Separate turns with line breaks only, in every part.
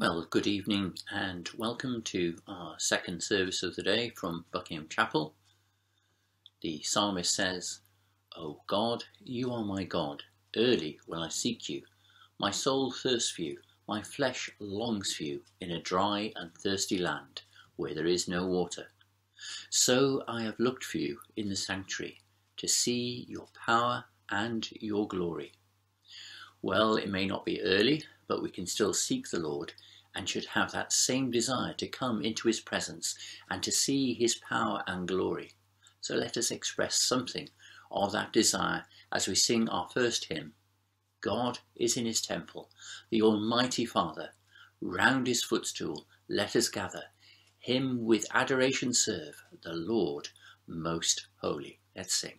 Well, good evening and welcome to our second service of the day from Buckingham Chapel. The psalmist says, O God, you are my God, early will I seek you. My soul thirsts for you, my flesh longs for you in a dry and thirsty land where there is no water. So I have looked for you in the sanctuary to see your power and your glory. Well, it may not be early, but we can still seek the Lord and should have that same desire to come into his presence and to see his power and glory. So let us express something of that desire as we sing our first hymn. God is in his temple, the Almighty Father. Round his footstool let us gather, him with adoration serve, the Lord most holy. Let's sing.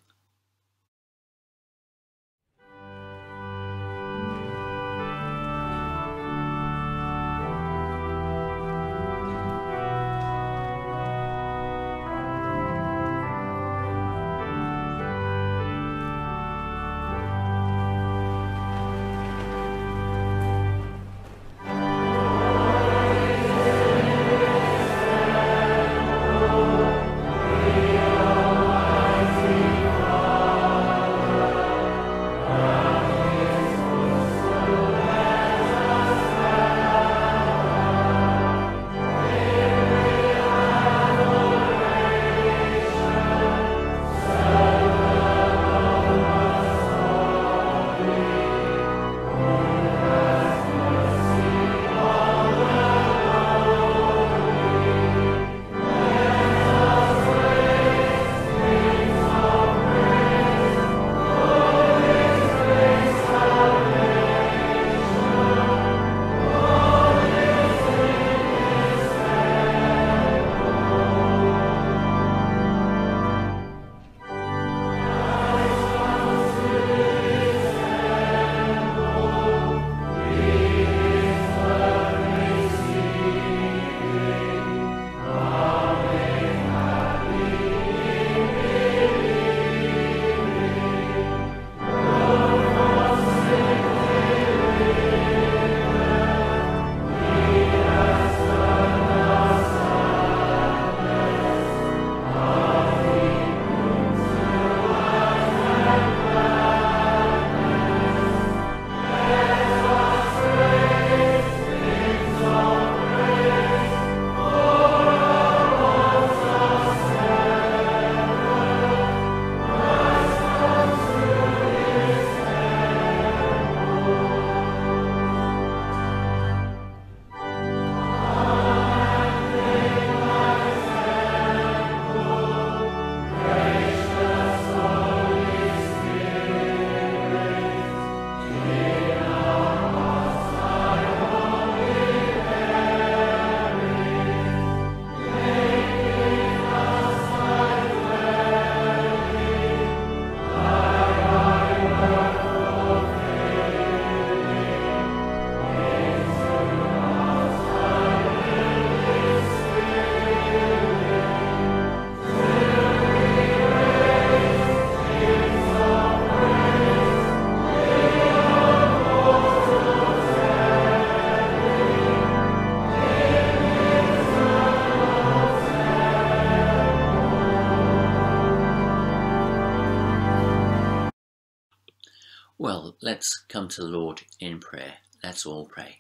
Come to the Lord in prayer. Let's all pray.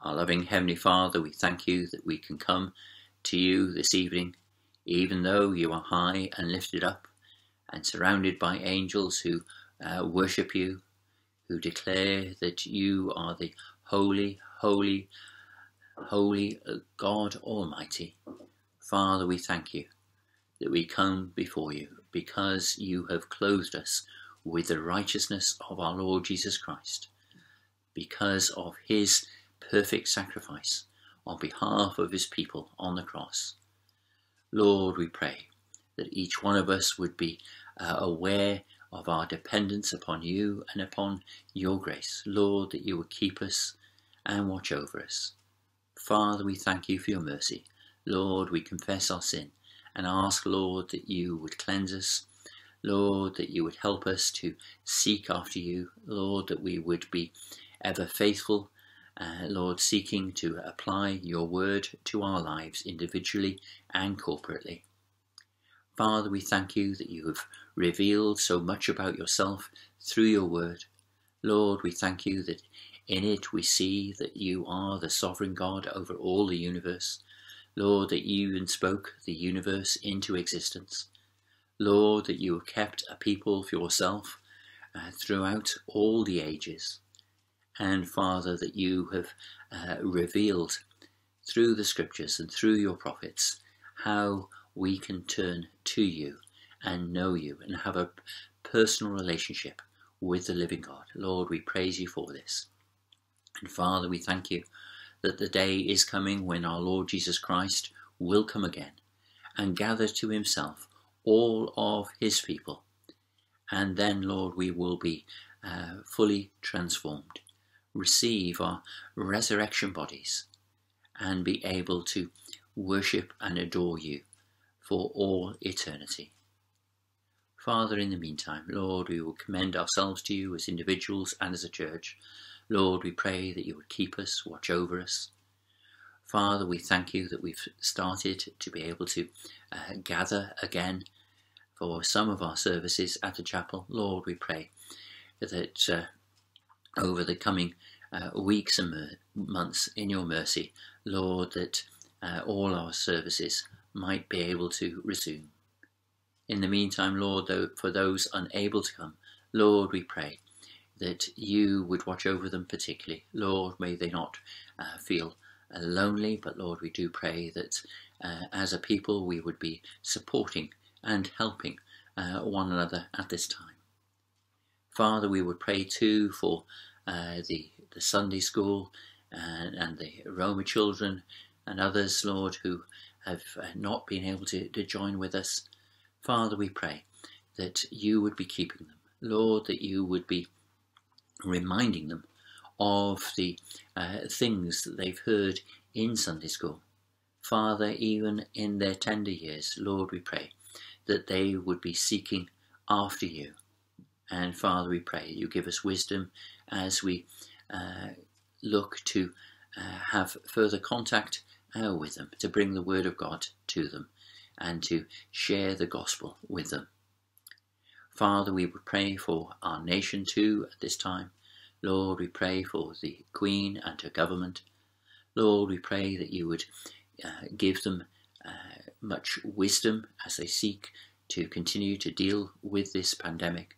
Our loving Heavenly Father, we thank you that we can come to you this evening, even though you are high and lifted up and surrounded by angels who uh, worship you, who declare that you are the holy, holy, holy God Almighty. Father, we thank you that we come before you because you have clothed us with the righteousness of our Lord Jesus Christ because of his perfect sacrifice on behalf of his people on the cross. Lord, we pray that each one of us would be uh, aware of our dependence upon you and upon your grace. Lord, that you would keep us and watch over us. Father, we thank you for your mercy. Lord, we confess our sin and ask, Lord, that you would cleanse us Lord, that you would help us to seek after you. Lord, that we would be ever faithful uh, Lord, seeking to apply your word to our lives individually and corporately. Father, we thank you that you have revealed so much about yourself through your word. Lord, we thank you that in it we see that you are the sovereign God over all the universe. Lord, that you even spoke the universe into existence. Lord, that you have kept a people for yourself uh, throughout all the ages. And Father, that you have uh, revealed through the scriptures and through your prophets how we can turn to you and know you and have a personal relationship with the living God. Lord, we praise you for this. And Father, we thank you that the day is coming when our Lord Jesus Christ will come again and gather to himself all of his people. And then, Lord, we will be uh, fully transformed, receive our resurrection bodies, and be able to worship and adore you for all eternity. Father, in the meantime, Lord, we will commend ourselves to you as individuals and as a church. Lord, we pray that you would keep us, watch over us. Father, we thank you that we've started to be able to uh, gather again for some of our services at the chapel. Lord, we pray that uh, over the coming uh, weeks and mer- months, in your mercy, Lord, that uh, all our services might be able to resume. In the meantime, Lord, though, for those unable to come, Lord, we pray that you would watch over them particularly. Lord, may they not uh, feel uh, lonely, but Lord, we do pray that uh, as a people we would be supporting and helping uh, one another at this time. Father, we would pray too for uh, the, the Sunday school and, and the Roma children and others, Lord, who have uh, not been able to, to join with us. Father, we pray that you would be keeping them. Lord, that you would be reminding them of the uh, things that they've heard in Sunday school. Father, even in their tender years, Lord, we pray that they would be seeking after you. And Father, we pray you give us wisdom as we uh, look to uh, have further contact uh, with them, to bring the word of God to them, and to share the gospel with them. Father, we would pray for our nation too at this time. Lord, we pray for the Queen and her government. Lord, we pray that you would uh, give them uh, much wisdom as they seek to continue to deal with this pandemic,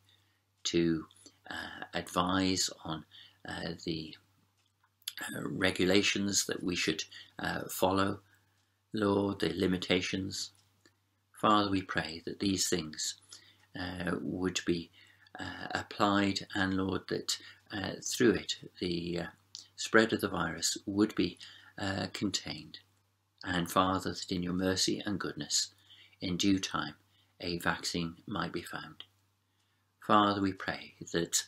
to uh, advise on uh, the uh, regulations that we should uh, follow, Lord, the limitations. Father, we pray that these things uh, would be applied and, Lord, that through it the spread of the virus would be contained. And Father, that in your mercy and goodness, in due time, a vaccine might be found. Father, we pray that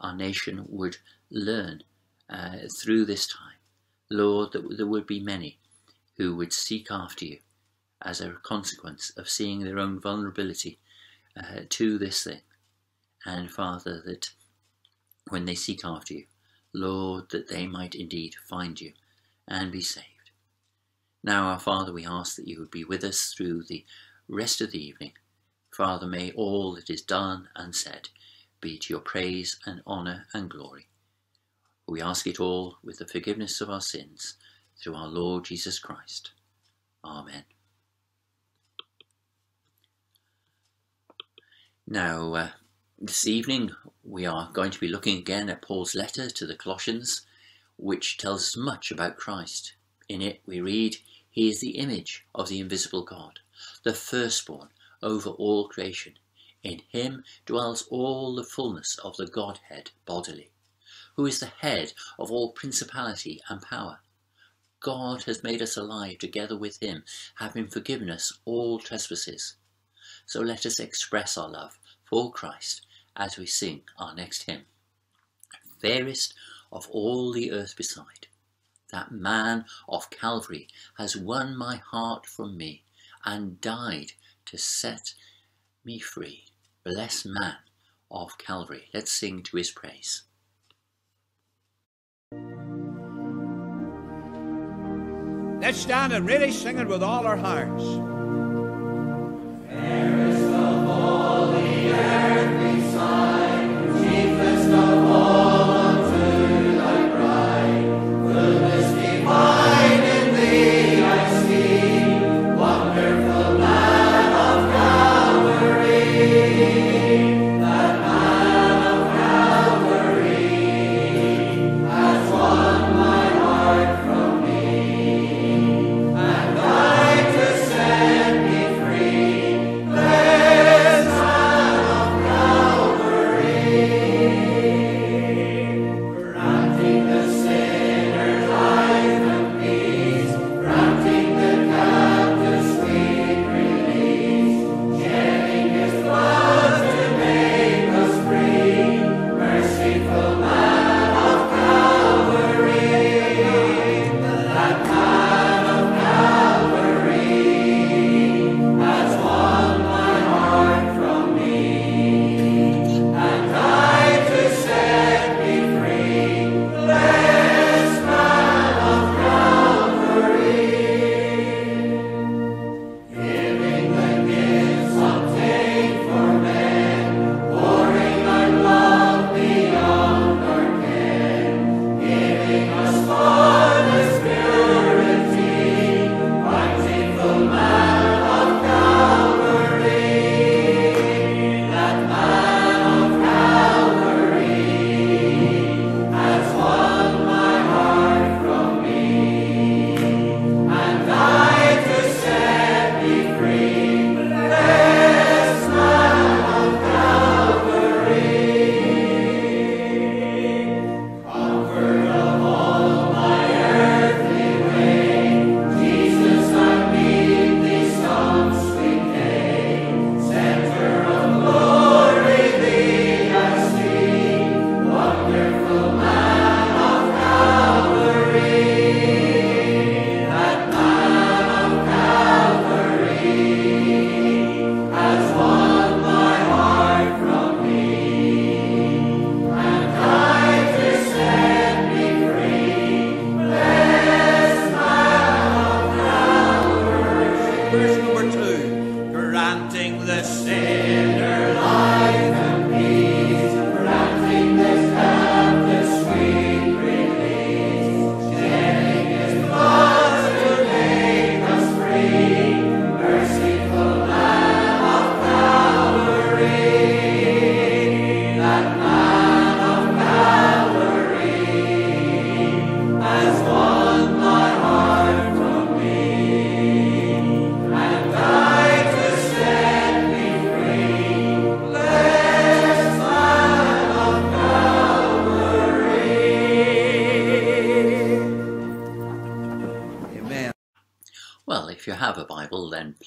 our nation would learn uh, through this time, Lord, that there would be many who would seek after you as a consequence of seeing their own vulnerability uh, to this thing. And Father, that when they seek after you, Lord, that they might indeed find you and be saved. Now, our Father, we ask that you would be with us through the rest of the evening. Father, may all that is done and said be to your praise and honour and glory. We ask it all with the forgiveness of our sins through our Lord Jesus Christ. Amen. Now, uh, this evening we are going to be looking again at Paul's letter to the Colossians, which tells us much about Christ. In it we read, He is the image of the invisible God, the firstborn over all creation. In him dwells all the fullness of the Godhead bodily who is the head of all principality and power. God has made us alive together with him, having forgiven us all trespasses. So let us express our love for Christ as we sing our next hymn. Fairest of all the earth beside, that man of Calvary has won my heart from me and died to set me free. Bless man of Calvary. Let's sing to his praise.
Let's stand and really sing it with all our hearts.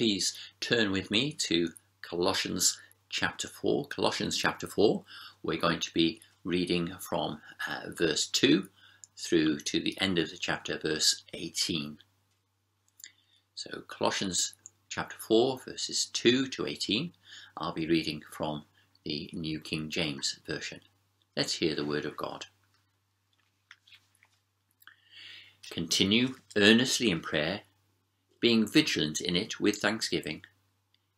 Please turn with me to Colossians chapter 4. Colossians chapter 4, we're going to be reading from uh, verse 2 through to the end of the chapter, verse 18. So, Colossians chapter 4, verses 2 to 18, I'll be reading from the New King James Version. Let's hear the word of God. Continue earnestly in prayer being vigilant in it with thanksgiving.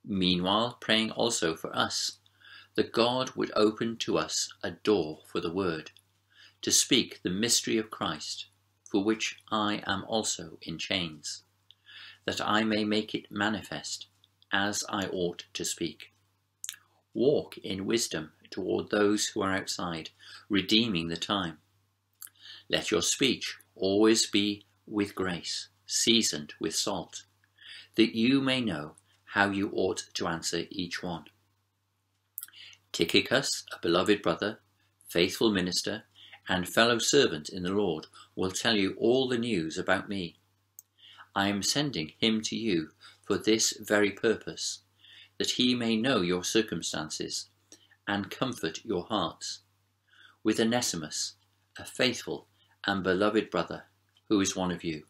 Meanwhile, praying also for us, that God would open to us a door for the word, to speak the mystery of Christ, for which I am also in chains, that I may make it manifest, as I ought to speak. Walk in wisdom toward those who are outside, redeeming the time. Let your speech always be with grace, seasoned with salt, that you may know how you ought to answer each one. Tychicus, a beloved brother, faithful minister, and fellow servant in the Lord, will tell you all the news about me. I am sending him to you for this very purpose, that he may know your circumstances and comfort your hearts. With Onesimus, a faithful and beloved brother, who is one of you.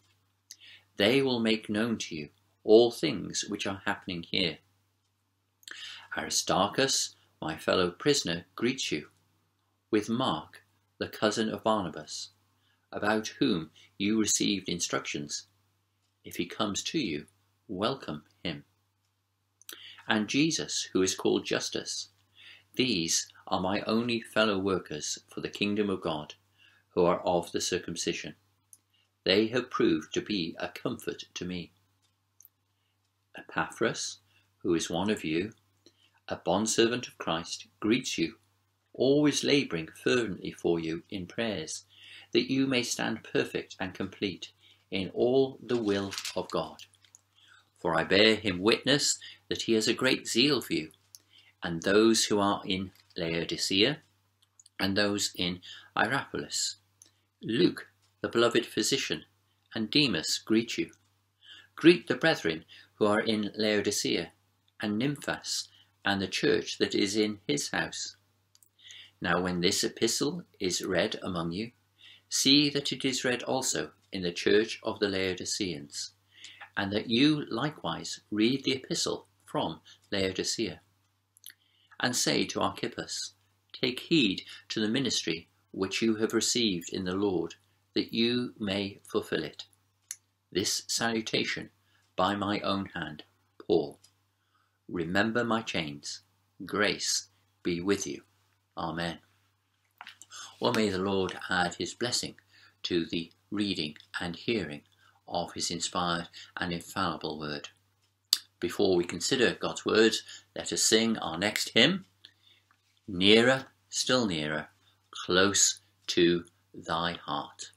They will make known to you all things which are happening here. Aristarchus, my fellow prisoner, greets you, with Mark, the cousin of Barnabas, about whom you received instructions. If he comes to you, welcome him. And Jesus, who is called Justus. These are my only fellow workers for the kingdom of God, who are of the circumcision. They have proved to be a comfort to me. Epaphras, who is one of you, a bondservant of Christ, greets you, always labouring fervently for you in prayers, that you may stand perfect and complete in all the will of God. For I bear him witness that he has a great zeal for you, and those who are in Laodicea, and those in Hierapolis. Luke, the beloved physician, and Demas greet you. Greet the brethren who are in Laodicea, and Nymphas, and the church that is in his house. Now when this epistle is read among you, see that it is read also in the church of the Laodiceans, and that you likewise read the epistle from Laodicea. And say to Archippus, Take heed to the ministry which you have received in the Lord, that you may fulfill it. This salutation by my own hand, Paul. Remember my chains. Grace be with you. Amen. Well, may the Lord add his blessing to the reading and hearing of his inspired and infallible word. Before we consider God's words, let us sing our next hymn Nearer, still nearer, close to thy heart.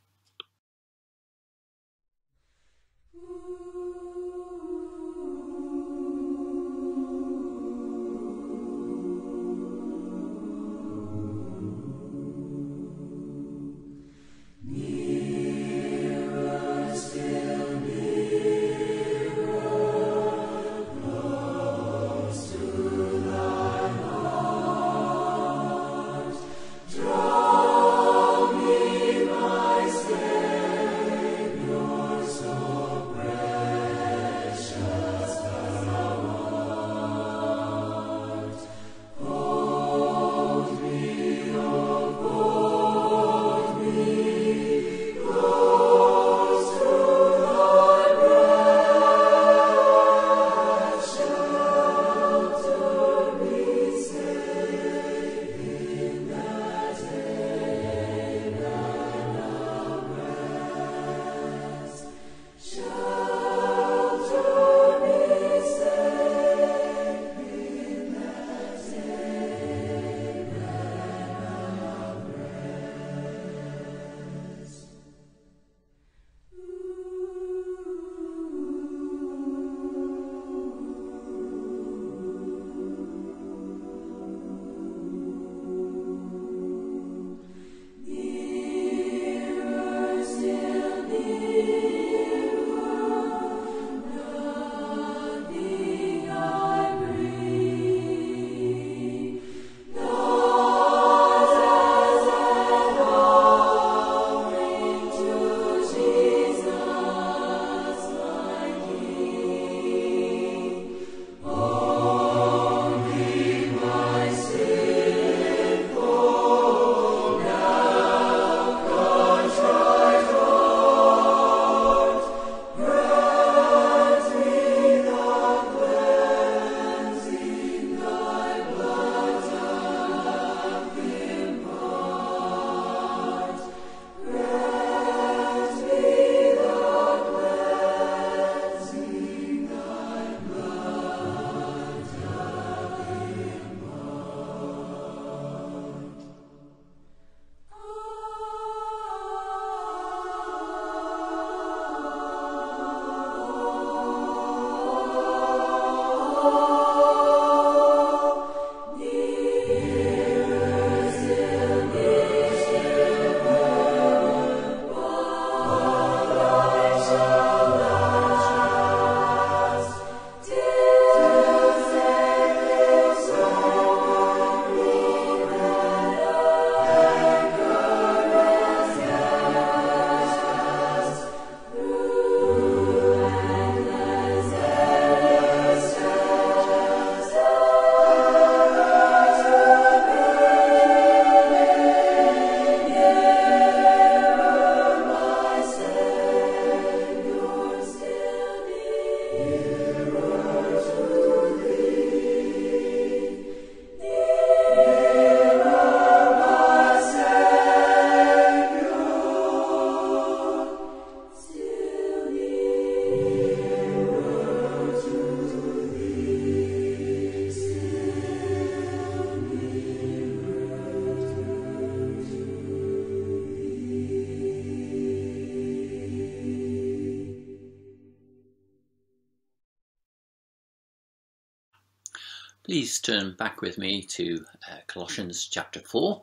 Turn back with me to uh, Colossians chapter 4.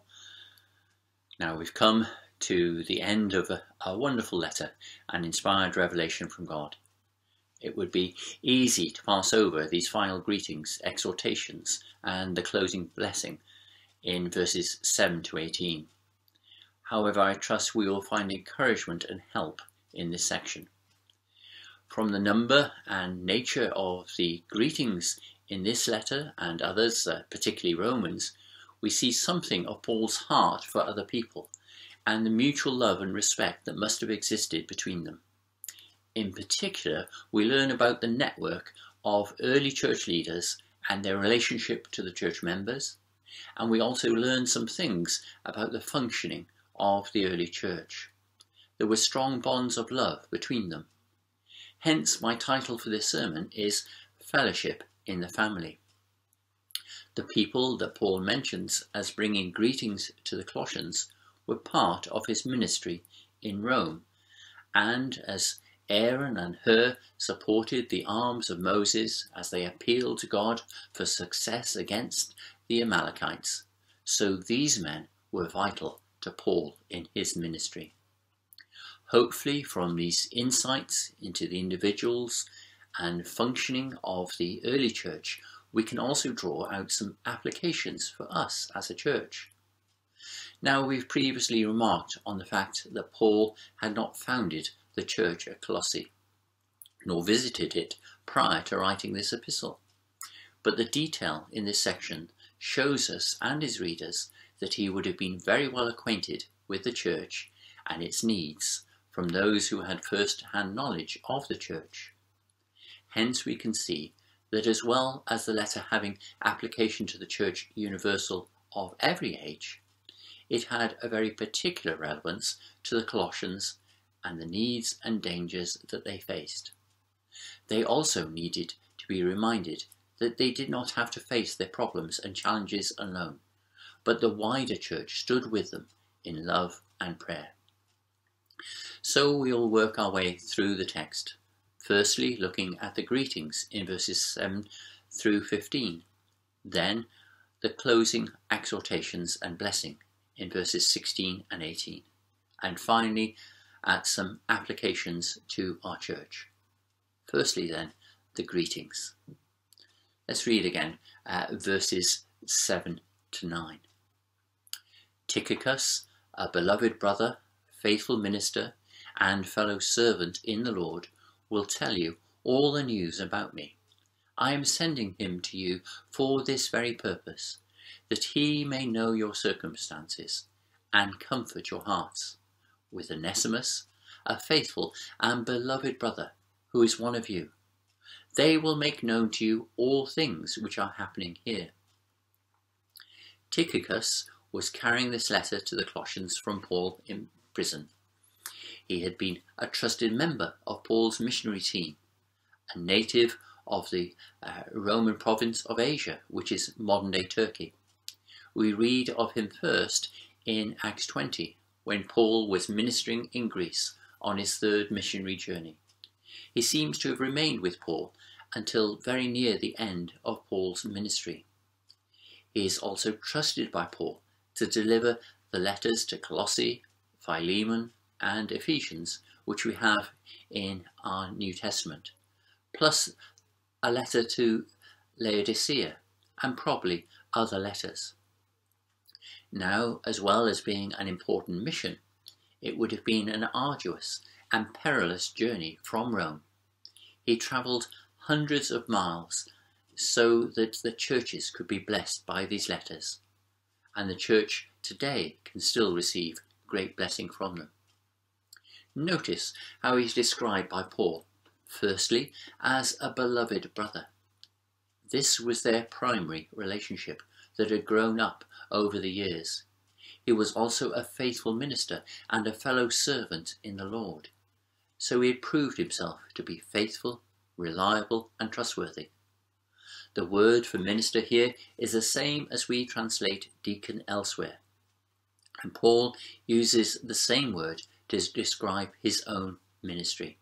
Now we've come to the end of a, a wonderful letter, an inspired revelation from God. It would be easy to pass over these final greetings, exhortations, and the closing blessing in verses 7 to 18. However, I trust we will find encouragement and help in this section. From the number and nature of the greetings in this letter and others, uh, particularly Romans, we see something of Paul's heart for other people and the mutual love and respect that must have existed between them. In particular, we learn about the network of early church leaders and their relationship to the church members, and we also learn some things about the functioning of the early church. There were strong bonds of love between them. Hence, my title for this sermon is Fellowship in the family. The people that Paul mentions as bringing greetings to the Colossians were part of his ministry in Rome, and as Aaron and Hur supported the arms of Moses as they appealed to God for success against the Amalekites, so these men were vital to Paul in his ministry. Hopefully, from these insights into the individuals and functioning of the early church, we can also draw out some applications for us as a church. Now, we've previously remarked on the fact that Paul had not founded the church at Colossae, nor visited it prior to writing this epistle. But the detail in this section shows us and his readers that he would have been very well acquainted with the church and its needs from those who had first hand knowledge of the church. Hence we can see that as well as the letter having application to the Church universal of every age, it had a very particular relevance to the Colossians and the needs and dangers that they faced. They also needed to be reminded that they did not have to face their problems and challenges alone, but the wider church stood with them in love and prayer. So we'll work our way through the text Firstly, looking at the greetings in verses 7 through 15. Then, the closing exhortations and blessing in verses 16 and 18. And finally, at some applications to our church. Firstly, then, the greetings. Let's read again uh, verses 7 to 9. Tychicus, a beloved brother, faithful minister, and fellow servant in the Lord, will tell you all the news about me. I am sending him to you for this very purpose, that he may know your circumstances and comfort your hearts, with Onesimus, a faithful and beloved brother, who is one of you. They will make known to you all things which are happening here. Tychicus was carrying this letter to the Colossians from Paul in prison. He had been a trusted member of Paul's missionary team, a native of the uh, Roman province of Asia, which is modern day Turkey. We read of him first in Acts 20, when Paul was ministering in Greece on his third missionary journey. He seems to have remained with Paul until very near the end of Paul's ministry. He is also trusted by Paul to deliver the letters to Colossae, Philemon, and Ephesians, which we have in our New Testament, plus a letter to Laodicea, and probably other letters. Now, as well as being an important mission, it would have been an arduous and perilous journey from Rome. He travelled hundreds of miles so that the churches could be blessed by these letters, and the church today can still receive great blessing from them. Notice how he's described by Paul, firstly, as a beloved brother. This was their primary relationship that had grown up over the years. He was also a faithful minister and a fellow servant in the Lord. So he had proved himself to be faithful, reliable, and trustworthy. The word for minister here is the same as we translate deacon elsewhere. And Paul uses the same word to describe his own ministry.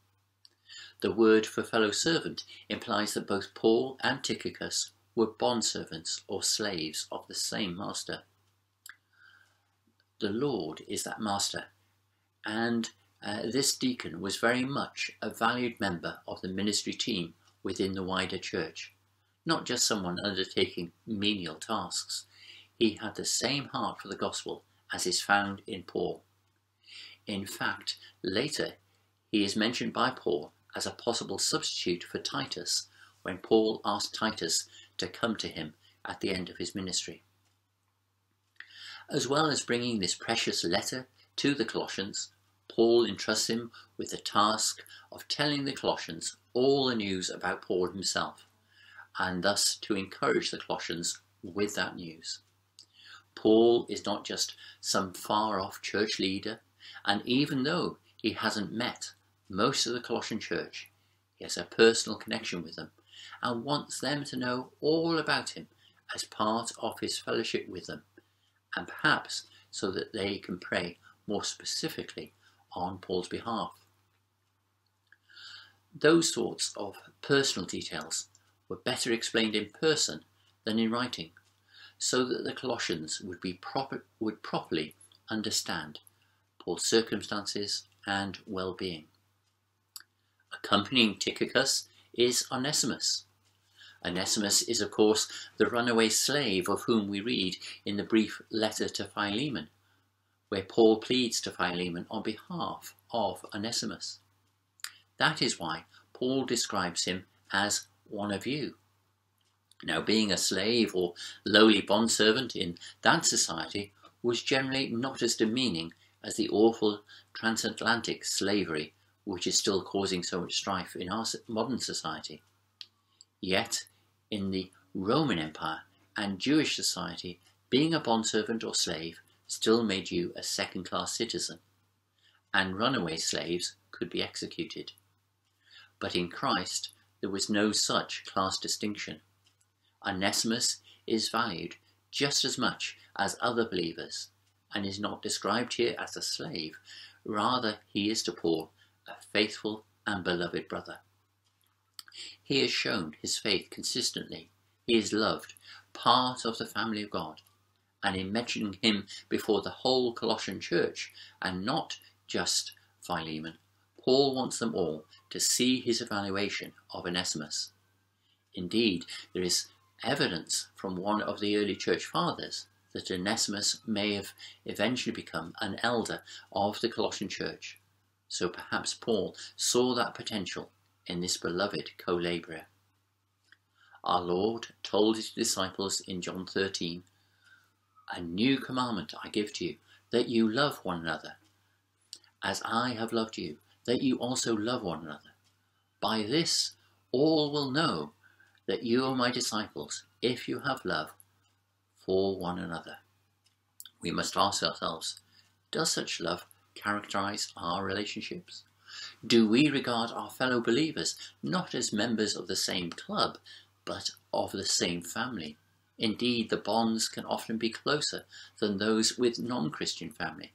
The word for fellow servant implies that both Paul and Tychicus were bondservants or slaves of the same master. The Lord is that master, and uh, this deacon was very much a valued member of the ministry team within the wider church, not just someone undertaking menial tasks. He had the same heart for the gospel as is found in Paul. In fact, later he is mentioned by Paul as a possible substitute for Titus when Paul asked Titus to come to him at the end of his ministry. As well as bringing this precious letter to the Colossians, Paul entrusts him with the task of telling the Colossians all the news about Paul himself, and thus to encourage the Colossians with that news. Paul is not just some far off church leader, and even though he hasn't met most of the Colossian church, he has a personal connection with them and wants them to know all about him as part of his fellowship with them, and perhaps so that they can pray more specifically on Paul's behalf. Those sorts of personal details were better explained in person than in writing, so that the Colossians would, be proper, would properly understand Paul's circumstances and well being. Accompanying Tychicus is Onesimus. Onesimus is, of course, the runaway slave of whom we read in the brief letter to Philemon, where Paul pleads to Philemon on behalf of Onesimus. That is why Paul describes him as one of you. Now, being a slave or lowly bondservant in that society was generally not as demeaning as the awful transatlantic slavery which is still causing so much strife in our modern society. Yet, in the Roman Empire and Jewish society, being a bondservant or slave still made you a second class citizen, and runaway slaves could be executed. But in Christ, there was no such class distinction. Onesimus is valued just as much as other believers, and is not described here as a slave. Rather, he is to Paul a faithful and beloved brother. He has shown his faith consistently. He is loved, part of the family of God. And in mentioning him before the whole Colossian church, and not just Philemon, Paul wants them all to see his evaluation of Onesimus. Indeed, there is evidence from one of the early church fathers that Onesimus may have eventually become an elder of the Colossian church so perhaps Paul saw that potential in this beloved co laborer. Our Lord told his disciples in John 13, A new commandment I give to you, that you love one another. As I have loved you, that you also love one another. By this all will know that you are my disciples, if you have love for one another. We must ask ourselves, does such love characterize our relationships? Do we regard our fellow believers not as members of the same club, but of the same family? Indeed, the bonds can often be closer than those with non Christian family,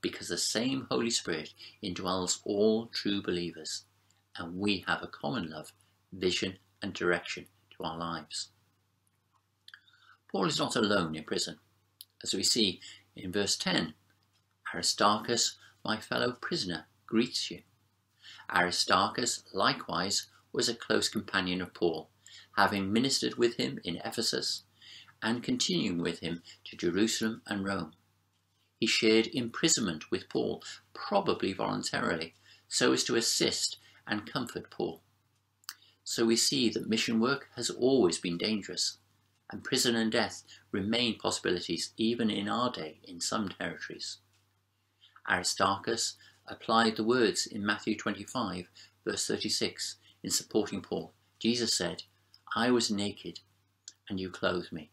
because the same Holy Spirit indwells all true believers, and we have a common love, vision, and direction to our lives. Paul is not alone in prison. As we see in verse 10, Aristarchus, my fellow prisoner, greets you. Aristarchus likewise was a close companion of Paul, having ministered with him in Ephesus and continuing with him to Jerusalem and Rome. He shared imprisonment with Paul, probably voluntarily, so as to assist and comfort Paul. So we see that mission work has always been dangerous, and prison and death remain possibilities even in our day in some territories. Aristarchus applied the words in Matthew 25, verse 36, in supporting Paul. Jesus said, I was naked, and you clothed me.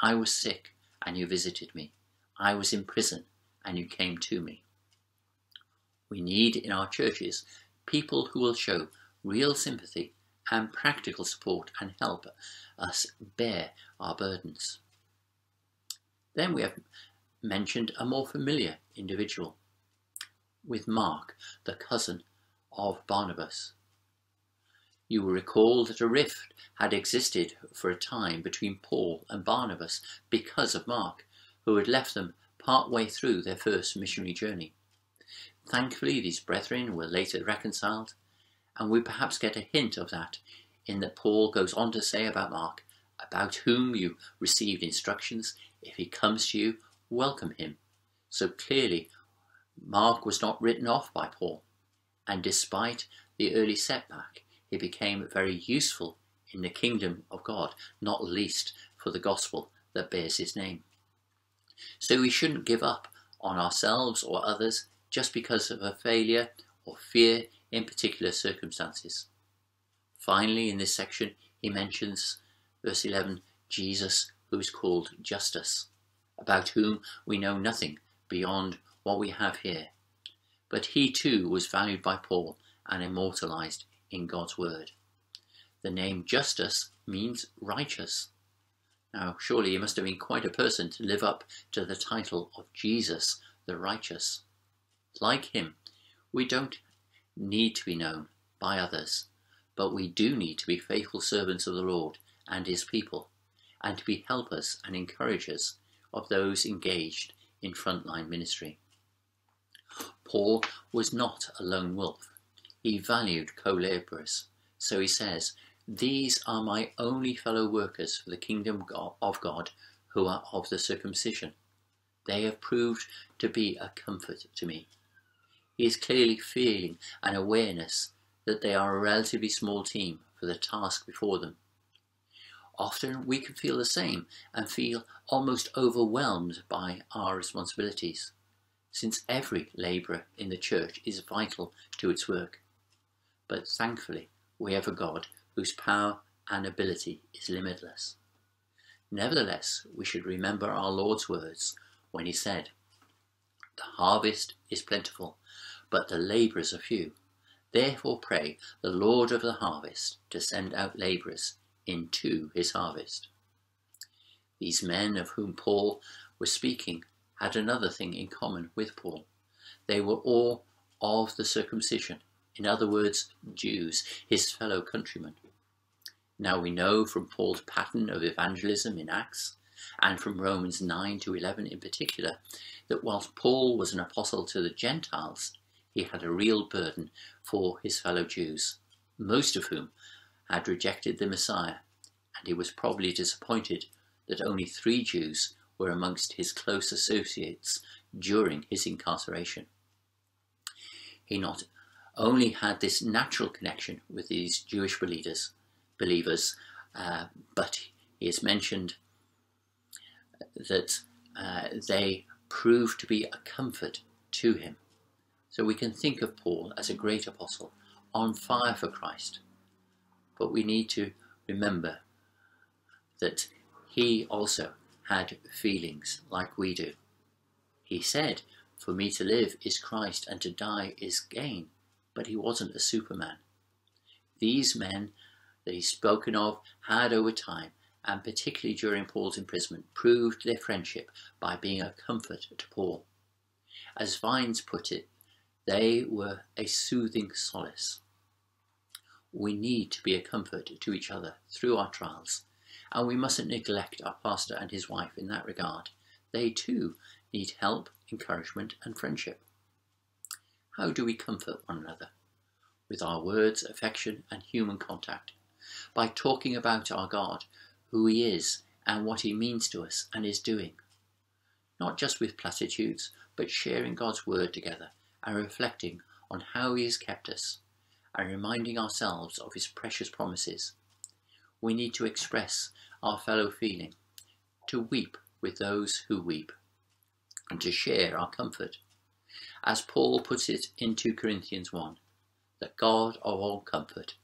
I was sick, and you visited me. I was in prison, and you came to me. We need in our churches people who will show real sympathy and practical support and help us bear our burdens. Then we have mentioned a more familiar individual, with Mark, the cousin of Barnabas. You will recall that a rift had existed for a time between Paul and Barnabas because of Mark, who had left them part way through their first missionary journey. Thankfully, these brethren were later reconciled, and we perhaps get a hint of that in that Paul goes on to say about Mark, about whom you received instructions, if he comes to you, welcome him. So clearly, Mark was not written off by Paul, and despite the early setback, he became very useful in the kingdom of God, not least for the gospel that bears his name. So we shouldn't give up on ourselves or others just because of a failure or fear in particular circumstances. Finally, in this section, he mentions, verse 11, Jesus, who is called Justus, about whom we know nothing beyond what we have here. But he too was valued by Paul and immortalized in God's word. The name Justus means righteous. Now, surely he must have been quite a person to live up to the title of Jesus the righteous. Like him, we don't need to be known by others, but we do need to be faithful servants of the Lord and his people, and to be helpers and encouragers of those engaged in frontline ministry. Paul was not a lone wolf. He valued co-laborers. So he says, These are my only fellow workers for the kingdom of God who are of the circumcision. They have proved to be a comfort to me. He is clearly feeling an awareness that they are a relatively small team for the task before them. Often we can feel the same and feel almost overwhelmed by our responsibilities, since every labourer in the church is vital to its work but thankfully we have a God whose power and ability is limitless. Nevertheless, we should remember our Lord's words when he said, The harvest is plentiful, but the labourers are few. Therefore pray the Lord of the harvest to send out labourers into his harvest. These men of whom Paul was speaking had another thing in common with Paul. They were all of the circumcision in other words, Jews, his fellow countrymen. Now we know from Paul's pattern of evangelism in Acts, and from Romans 9 to 11 in particular, that whilst Paul was an apostle to the Gentiles, he had a real burden for his fellow Jews, most of whom had rejected the Messiah, and he was probably disappointed that only three Jews were amongst his close associates during his incarceration. He not only had this natural connection with these Jewish believers, believers, uh, but he has mentioned that uh, they proved to be a comfort to him. So we can think of Paul as a great apostle on fire for Christ, but we need to remember that he also had feelings like we do. He said, For me to live is Christ, and to die is gain but he wasn't a superman. These men that he's spoken of had over time, and particularly during Paul's imprisonment, proved their friendship by being a comfort to Paul. As Vines put it, they were a soothing solace. We need to be a comfort to each other through our trials, and we mustn't neglect our pastor and his wife in that regard. They too need help, encouragement, and friendship. How do we comfort one another? With our words, affection, and human contact. By talking about our God, who He is, and what He means to us and is doing. Not just with platitudes, but sharing God's word together and reflecting on how He has kept us and reminding ourselves of His precious promises. We need to express our fellow feeling, to weep with those who weep, and to share our comfort as Paul puts it in 2 Corinthians 1, that God of all comfort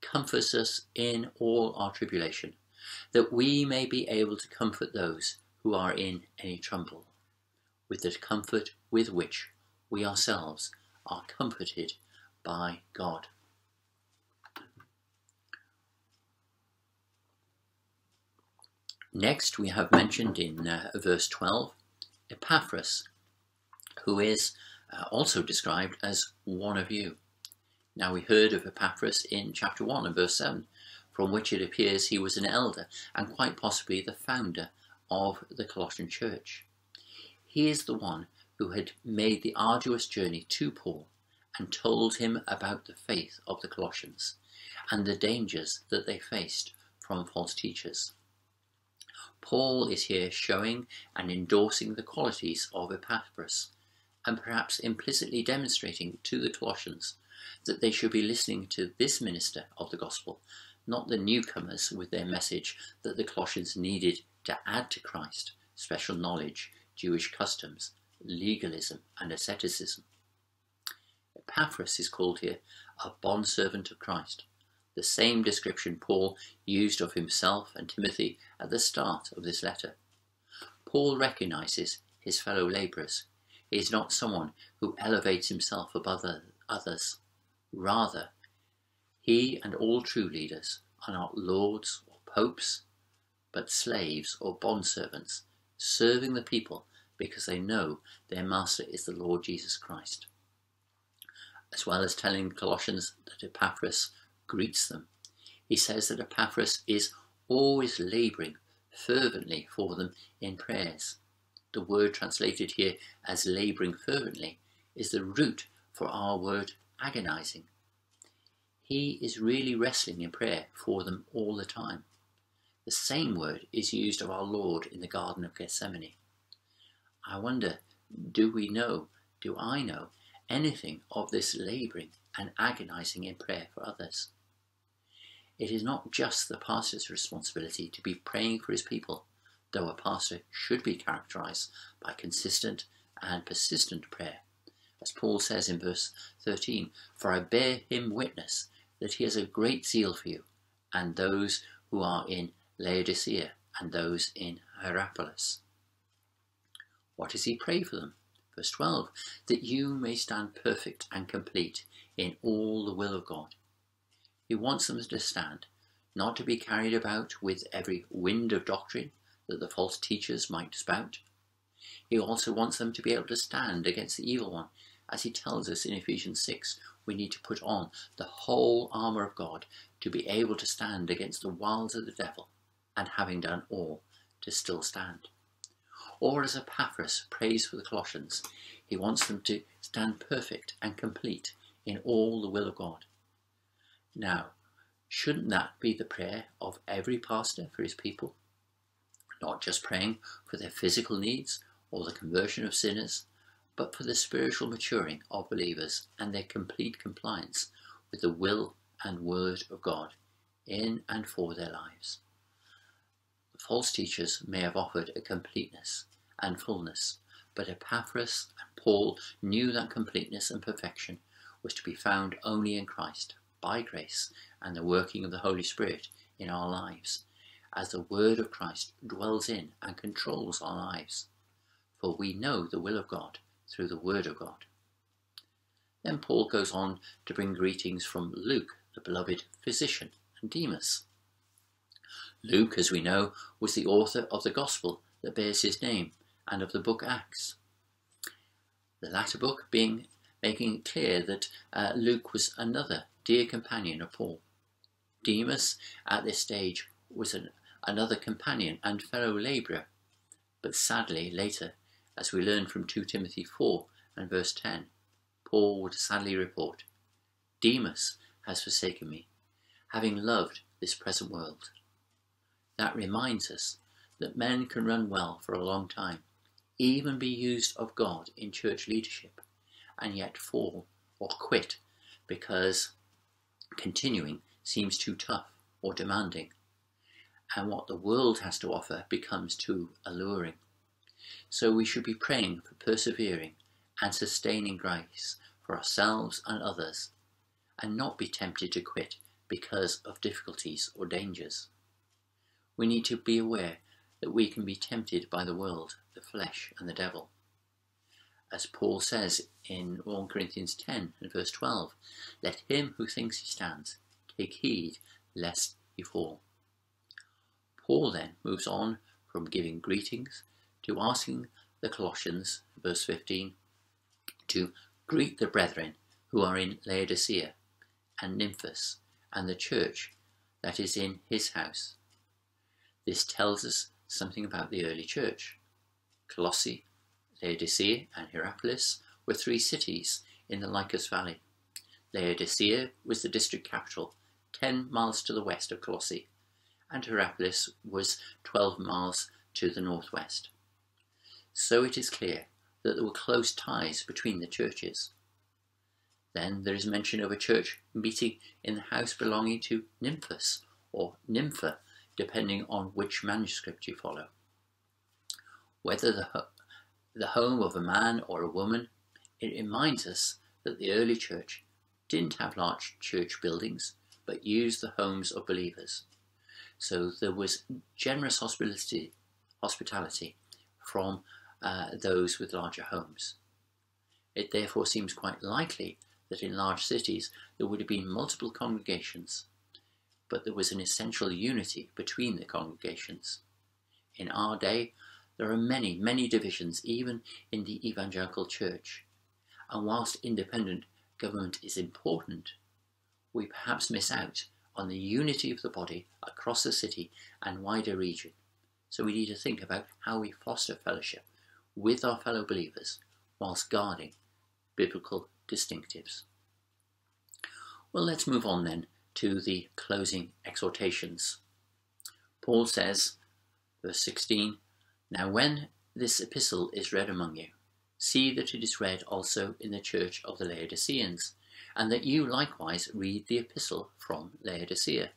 comforts us in all our tribulation, that we may be able to comfort those who are in any trouble, with the comfort with which we ourselves are comforted by God. Next, we have mentioned in uh, verse 12 Epaphras, who is uh, also described as one of you. Now we heard of Epaphras in chapter 1 and verse 7, from which it appears he was an elder and quite possibly the founder of the Colossian church. He is the one who had made the arduous journey to Paul and told him about the faith of the Colossians and the dangers that they faced from false teachers. Paul is here showing and endorsing the qualities of Epaphras and perhaps implicitly demonstrating to the Colossians that they should be listening to this minister of the gospel, not the newcomers with their message that the Colossians needed to add to Christ special knowledge, Jewish customs, legalism, and asceticism. Epaphras is called here a bondservant of Christ, the same description Paul used of himself and Timothy at the start of this letter. Paul recognizes his fellow laborers. He is not someone who elevates himself above others. Rather, he and all true leaders are not lords or popes, but slaves or bondservants, serving the people because they know their master is the Lord Jesus Christ. As well as telling Colossians that Epaphras greets them, he says that Epaphras is always labouring fervently for them in prayers. The word translated here as labouring fervently is the root for our word agonizing. He is really wrestling in prayer for them all the time. The same word is used of our Lord in the Garden of Gethsemane. I wonder, do we know, do I know, anything of this labouring and agonizing in prayer for others? It is not just the pastor's responsibility to be praying for his people, though a pastor should be characterized by consistent and persistent prayer. As Paul says in verse 13, For I bear him witness that he has a great zeal for you, and those who are in Laodicea, and those in Hierapolis. What does he pray for them? Verse 12, that you may stand perfect and complete in all the will of God. He wants them to stand, not to be carried about with every wind of doctrine that the false teachers might spout. He also wants them to be able to stand against the evil one, as he tells us in Ephesians 6 we need to put on the whole armour of God to be able to stand against the wiles of the devil, and having done all, to still stand. Or as Epaphras prays for the Colossians, he wants them to stand perfect and complete in all the will of God. Now, shouldn't that be the prayer of every pastor for his people? Not just praying for their physical needs or the conversion of sinners, but for the spiritual maturing of believers and their complete compliance with the will and word of God in and for their lives. The false teachers may have offered a completeness and fullness, but Epaphras and Paul knew that completeness and perfection was to be found only in Christ, by grace and the working of the Holy Spirit in our lives, as the Word of Christ dwells in and controls our lives. For we know the will of God through the Word of God. Then Paul goes on to bring greetings from Luke, the beloved physician, and Demas. Luke, as we know, was the author of the Gospel that bears his name and of the book Acts. The latter book being making it clear that uh, Luke was another dear companion of Paul. Demas, at this stage, was an, another companion and fellow labourer, but sadly later as we learn from 2 Timothy 4 and verse 10, Paul would sadly report, Demas has forsaken me, having loved this present world. That reminds us that men can run well for a long time, even be used of God in church leadership, and yet fall or quit because continuing seems too tough or demanding, and what the world has to offer becomes too alluring. So we should be praying for persevering and sustaining grace for ourselves and others, and not be tempted to quit because of difficulties or dangers. We need to be aware that we can be tempted by the world, the flesh, and the devil. As Paul says in 1 Corinthians 10 and verse 12, let him who thinks he stands take heed lest he fall. Paul then moves on from giving greetings to asking the Colossians, verse 15, to greet the brethren who are in Laodicea and Nymphas, and the church that is in his house. This tells us something about the early church. Colossae, Laodicea, and Hierapolis were three cities in the Lycus Valley. Laodicea was the district capital, 10 miles to the west of Colossae, and Hierapolis was 12 miles to the northwest. So it is clear that there were close ties between the churches. Then there is mention of a church meeting in the house belonging to Nymphas or Nympha, depending on which manuscript you follow. Whether the, the home of a man or a woman, it reminds us that the early church didn't have large church buildings, but used the homes of believers. So there was generous hospitality, hospitality from uh, those with larger homes. It therefore seems quite likely that in large cities there would have been multiple congregations, but there was an essential unity between the congregations. In our day, there are many, many divisions even in the evangelical church, and whilst independent government is important, we perhaps miss out on the unity of the body across the city and wider region. So we need to think about how we foster fellowship with our fellow believers whilst guarding biblical distinctives. Well, let's move on then to the closing exhortations. Paul says, verse 16, Now when this epistle is read among you, see that it is read also in the church of the Laodiceans, and that you likewise read the epistle from Laodicea.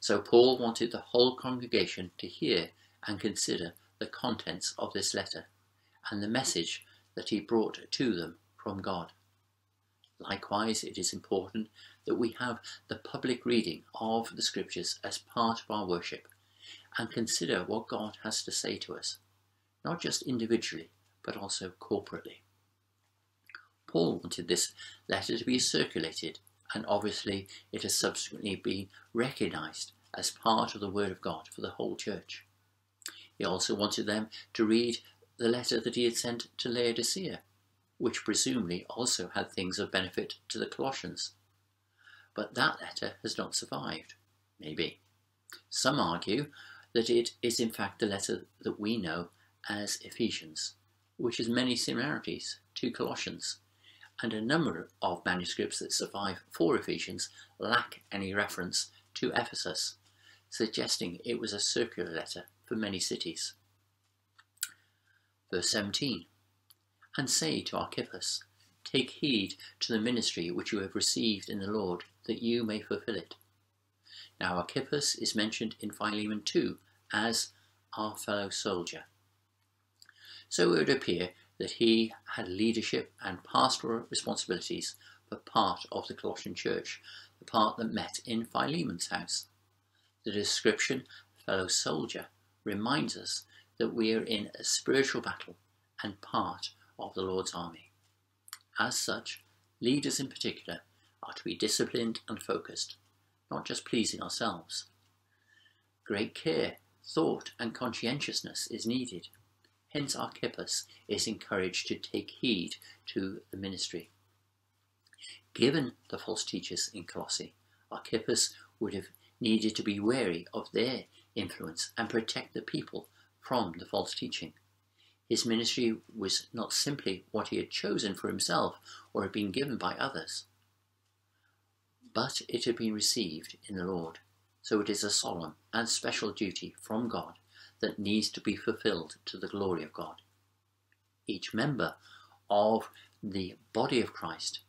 So Paul wanted the whole congregation to hear and consider the contents of this letter and the message that he brought to them from God. Likewise, it is important that we have the public reading of the scriptures as part of our worship and consider what God has to say to us, not just individually, but also corporately. Paul wanted this letter to be circulated, and obviously it has subsequently been recognized as part of the Word of God for the whole church. He also wanted them to read the letter that he had sent to Laodicea, which presumably also had things of benefit to the Colossians. But that letter has not survived, maybe. Some argue that it is in fact the letter that we know as Ephesians, which has many similarities to Colossians, and a number of manuscripts that survive for Ephesians lack any reference to Ephesus, suggesting it was a circular letter for many cities. Verse 17 And say to Archippus, Take heed to the ministry which you have received in the Lord, that you may fulfill it. Now Archippus is mentioned in Philemon 2 as our fellow soldier. So it would appear that he had leadership and pastoral responsibilities for part of the Colossian church, the part that met in Philemon's house. The description, fellow soldier, reminds us that we are in a spiritual battle and part of the Lord's army. As such, leaders in particular are to be disciplined and focused, not just pleasing ourselves. Great care, thought, and conscientiousness is needed Hence Archippus is encouraged to take heed to the ministry. Given the false teachers in Colossae, Archippus would have needed to be wary of their influence and protect the people from the false teaching. His ministry was not simply what he had chosen for himself or had been given by others, but it had been received in the Lord. So it is a solemn and special duty from God that needs to be fulfilled to the glory of God. Each member of the body of Christ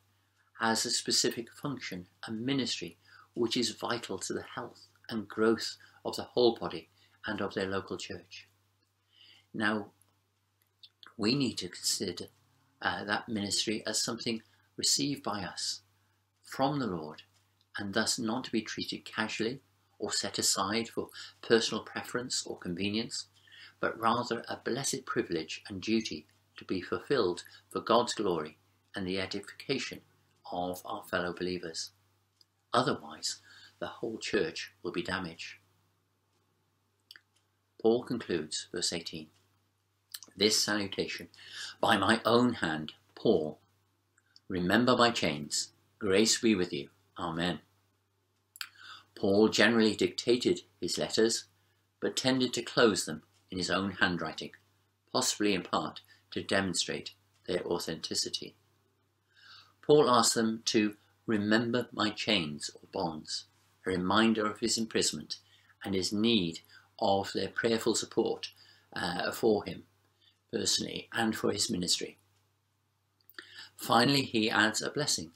has a specific function and ministry which is vital to the health and growth of the whole body and of their local church. Now, we need to consider uh, that ministry as something received by us from the Lord and thus not to be treated casually or set aside for personal preference or convenience, but rather a blessed privilege and duty to be fulfilled for God's glory and the edification of our fellow believers. Otherwise, the whole church will be damaged. Paul concludes, verse 18 This salutation, by my own hand, Paul, remember my chains, grace be with you. Amen. Paul generally dictated his letters, but tended to close them in his own handwriting, possibly in part to demonstrate their authenticity. Paul asked them to remember my chains or bonds, a reminder of his imprisonment and his need of their prayerful support uh, for him personally and for his ministry. Finally, he adds a blessing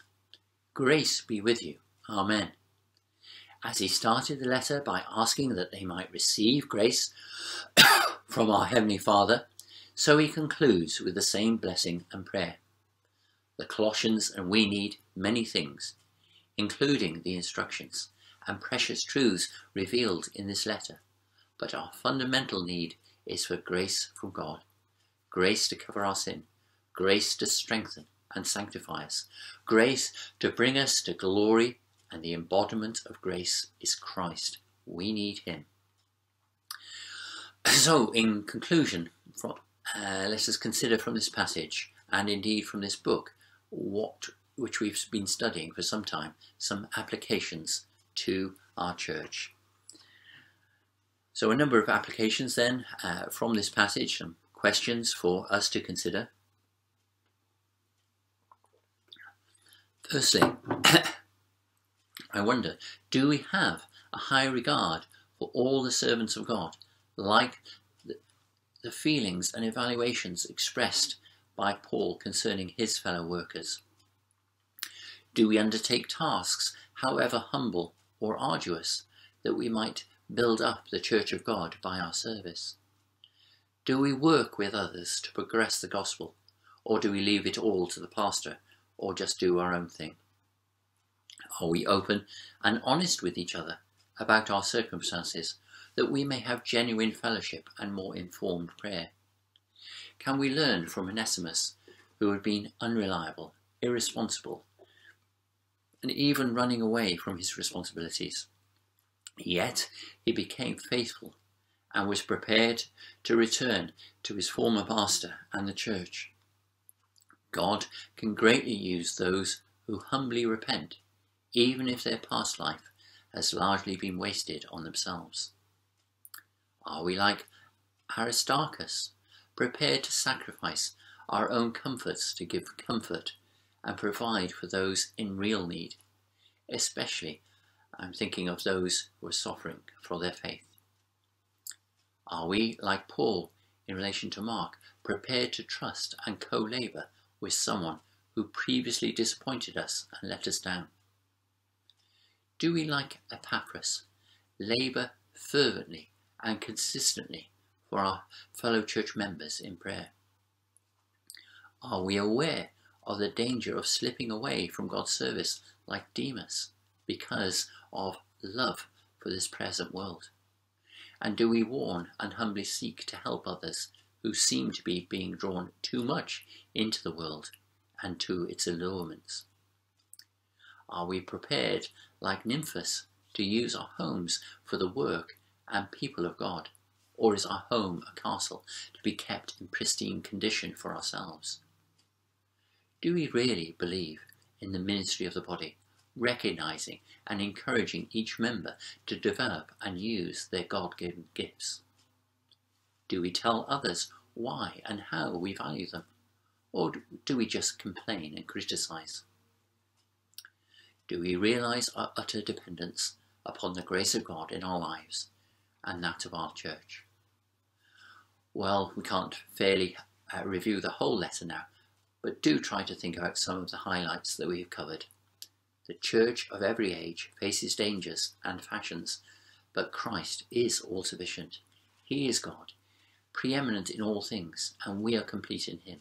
Grace be with you. Amen. As he started the letter by asking that they might receive grace from our Heavenly Father, so he concludes with the same blessing and prayer. The Colossians and we need many things, including the instructions and precious truths revealed in this letter. But our fundamental need is for grace from God, grace to cover our sin, grace to strengthen and sanctify us, grace to bring us to glory, and the embodiment of grace is Christ. We need Him. So, in conclusion, from, uh, let us consider from this passage, and indeed from this book, what which we've been studying for some time, some applications to our church. So, a number of applications then uh, from this passage, questions for us to consider. Firstly, I wonder, do we have a high regard for all the servants of God, like the, the feelings and evaluations expressed by Paul concerning his fellow workers? Do we undertake tasks, however humble or arduous, that we might build up the Church of God by our service? Do we work with others to progress the gospel, or do we leave it all to the pastor, or just do our own thing? Are we open and honest with each other about our circumstances, that we may have genuine fellowship and more informed prayer? Can we learn from Onesimus, who had been unreliable, irresponsible, and even running away from his responsibilities? Yet he became faithful and was prepared to return to his former pastor and the church. God can greatly use those who humbly repent, even if their past life has largely been wasted on themselves. Are we like Aristarchus, prepared to sacrifice our own comforts to give comfort and provide for those in real need, especially I'm thinking of those who are suffering for their faith. Are we, like Paul in relation to Mark, prepared to trust and co labour with someone who previously disappointed us and let us down? Do we, like Epaphras, labour fervently and consistently for our fellow church members in prayer? Are we aware of the danger of slipping away from God's service like Demas because of love for this present world? And do we warn and humbly seek to help others who seem to be being drawn too much into the world and to its allurements? Are we prepared, like Nymphas, to use our homes for the work and people of God? Or is our home a castle to be kept in pristine condition for ourselves? Do we really believe in the ministry of the body recognizing and encouraging each member to develop and use their God given gifts? Do we tell others why and how we value them? Or do we just complain and criticize? Do we realize our utter dependence upon the grace of God in our lives and that of our church? Well, we can't fairly uh, review the whole letter now, but do try to think about some of the highlights that we have covered. The church of every age faces dangers and fashions, but Christ is all sufficient. He is God, preeminent in all things, and we are complete in Him.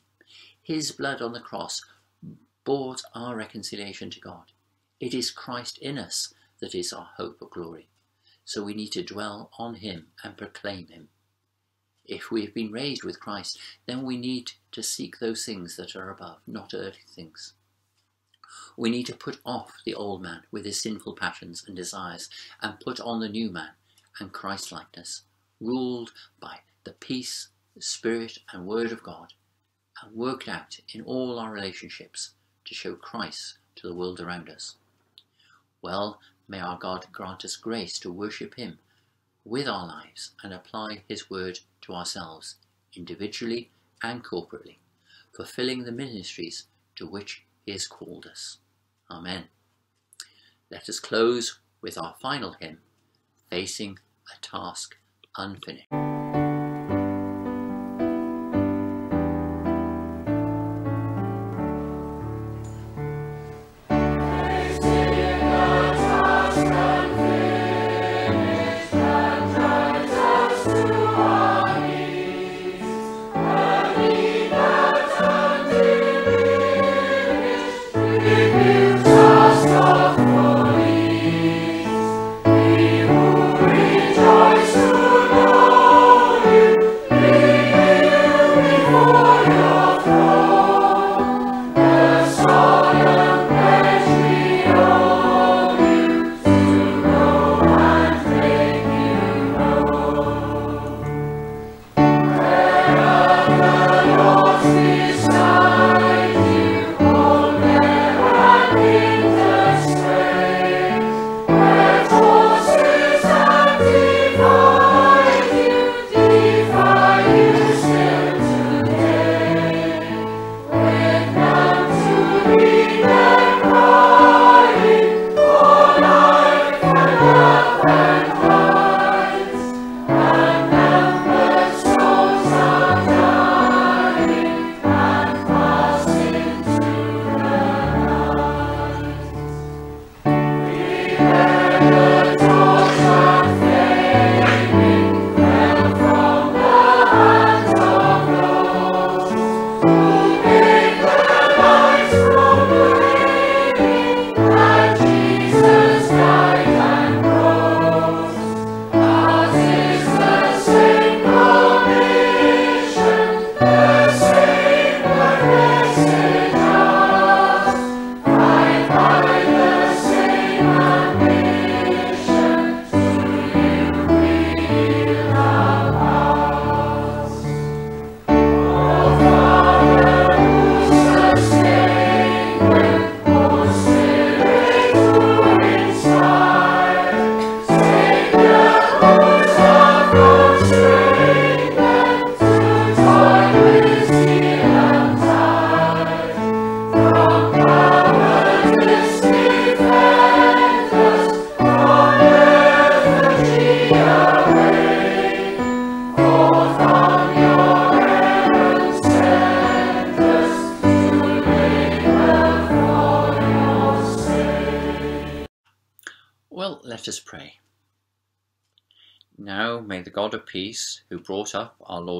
His blood on the cross bought our reconciliation to God. It is Christ in us that is our hope of glory. So we need to dwell on Him and proclaim Him. If we have been raised with Christ, then we need to seek those things that are above, not earthly things. We need to put off the old man with his sinful passions and desires and put on the new man and Christlikeness, ruled by the peace, Spirit, and Word of God, and worked out in all our relationships to show Christ to the world around us. Well, may our God grant us grace to worship Him with our lives and apply His word to ourselves, individually and corporately, fulfilling the ministries to which Has called us. Amen. Let us close with our final hymn, Facing a Task Unfinished.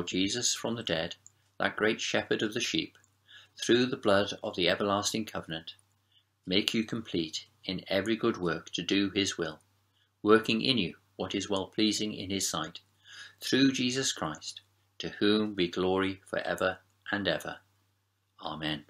Jesus from the dead, that great shepherd of the sheep, through the blood of the everlasting covenant, make you complete in every good work to do his will, working in you what is well pleasing in his sight, through Jesus Christ, to whom be glory for ever and ever. Amen.